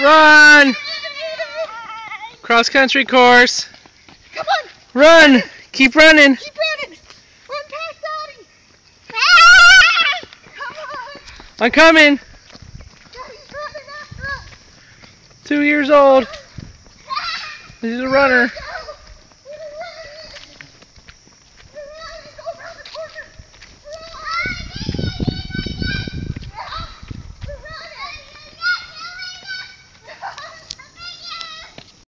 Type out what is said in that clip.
Run! Cross country course. Come on, Run! Keep running. keep running. Run past Daddy. Ah! Come on. I'm coming. Daddy's running after us. Two years old. He's a runner.